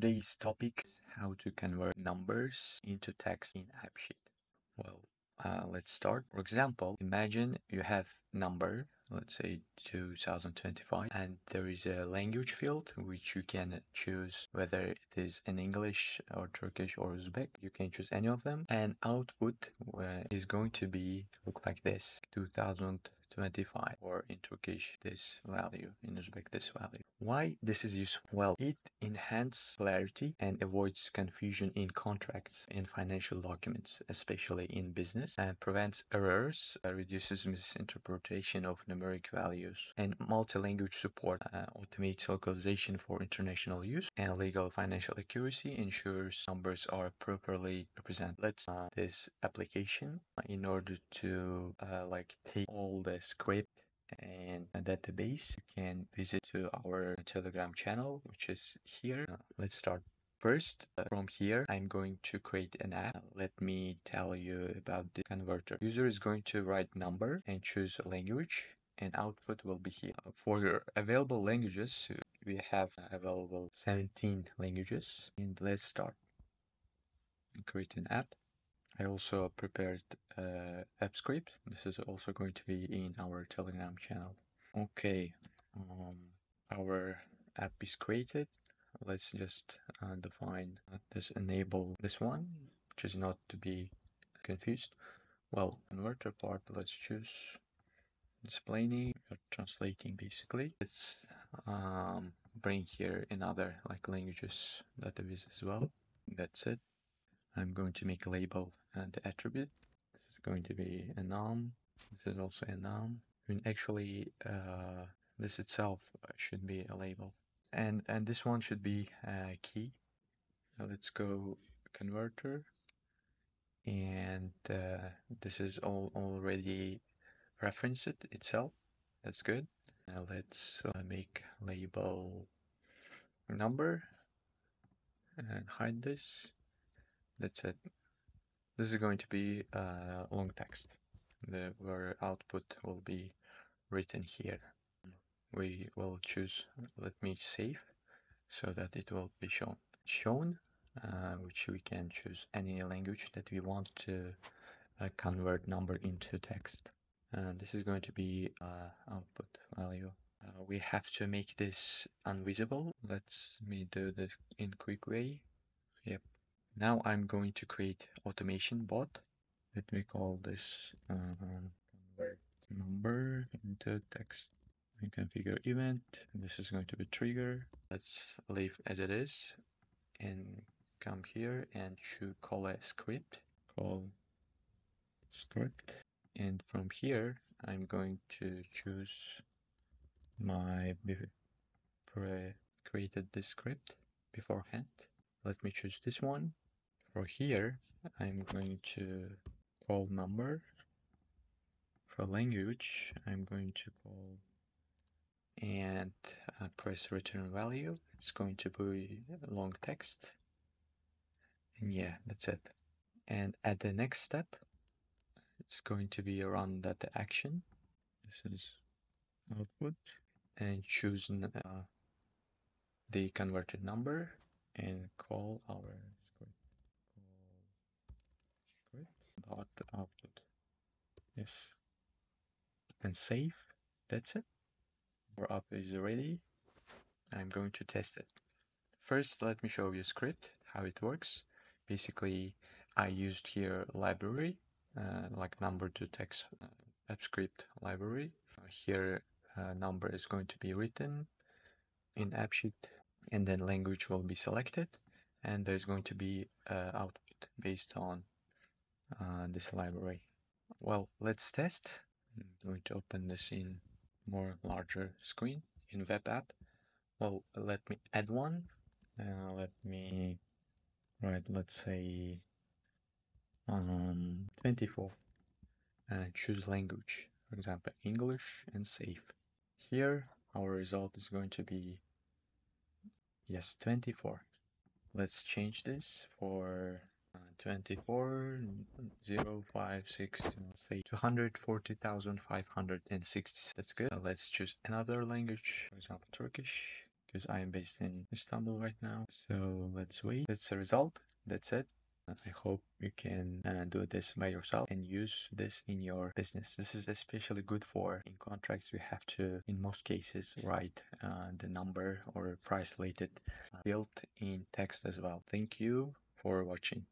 Today's topic is how to convert numbers into text in AppSheet. Well, uh, let's start. For example, imagine you have number, let's say 2025, and there is a language field which you can choose whether it is in English or Turkish or Uzbek. You can choose any of them, and output uh, is going to be look like this: 2025, or in Turkish this value, in Uzbek this value. Why this is useful? Well, it enhances clarity and avoids confusion in contracts and financial documents, especially in business, and prevents errors, uh, reduces misinterpretation of numeric values, and multi-language support uh, automates localization for international use, and legal financial accuracy ensures numbers are properly represented. Let's uh, this application in order to uh, like take all the script and a database you can visit to our telegram channel which is here uh, let's start First, uh, from here, I'm going to create an app. Let me tell you about the converter. User is going to write number and choose language and output will be here. For available languages, we have available 17 languages and let's start. Create an app. I also prepared uh, app script. This is also going to be in our Telegram channel. Okay, um, our app is created. Let's just uh, define this enable this one, which is not to be confused. Well, converter part, let's choose explaining translating basically. Let's um, bring here another like languages database as well. That's it. I'm going to make a label and the attribute. Going to be a enum. This is also a enum. I mean, actually, uh, this itself should be a label. And, and this one should be a key. Now let's go converter. And uh, this is all already referenced itself. That's good. Now let's uh, make label number and hide this that's it. This is going to be a long text, the, where output will be written here. We will choose let me save so that it will be shown. Shown, uh, which we can choose any language that we want to uh, convert number into text. And this is going to be uh, output value. Uh, we have to make this invisible. Let's me do this in quick way. Now I'm going to create automation bot. Let me call this um, number into text. I configure event. This is going to be trigger. Let's leave as it is and come here and should call a script. Call script. And from here, I'm going to choose my pre created this script beforehand. Let me choose this one for here, I'm going to call number. For language, I'm going to call and uh, press return value. It's going to be long text. And yeah, that's it. And at the next step, it's going to be around that action. This is output and choose uh, the converted number and call our dot output. Yes. And save. That's it. Our app is ready. I'm going to test it. First, let me show you script, how it works. Basically, I used here library, uh, like number to text uh, app script library. Here, uh, number is going to be written in AppSheet, and then language will be selected, and there's going to be uh, output based on uh, this library. Well, let's test. I'm going to open this in more larger screen in web app. Well, let me add one. Uh, let me right. Let's say um 24 and choose language. For example, English and save. Here, our result is going to be yes 24. Let's change this for 24 0 5 6 say 240,560 that's good now let's choose another language for example Turkish because I am based in Istanbul right now. So let's wait. That's the result. That's it. I hope you can uh, do this by yourself and use this in your business. This is especially good for in contracts. You have to, in most cases, write uh, the number or price related uh, built in text as well. Thank you for watching.